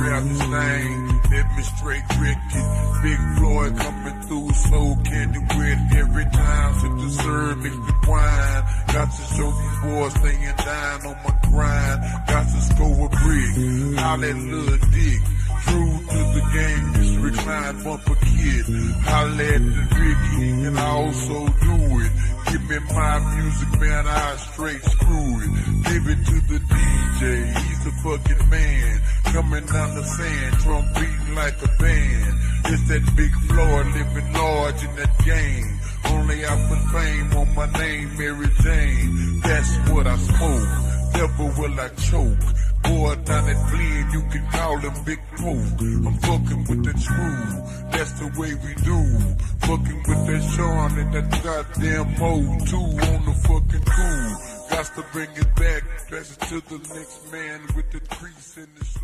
this thing, let me straight it. Big Floyd coming through, slow candy wet every time. Sip the mix the wine. Got to show these boys staying down on my grind. Got to score a brick, how that little dick. True to the game, this recline bumper kid. Holla at the Ricky, and I also do it. Give me my music, man, I straight screw it. Give it to the DJ, he's the fucking man. Coming down the sand, drum beating like a band. It's that big Floyd, living large in that game. Only out for fame on my name, Mary Jane. That's what I smoke. Never will I choke. Boy down at Flynn, you can call him Big Poke. I'm fucking with the screw. That's the way we do. Fucking with that Sean and that goddamn Mo too on the fucking cool. Got to bring it back. Pass it to the next man with the crease in the slab.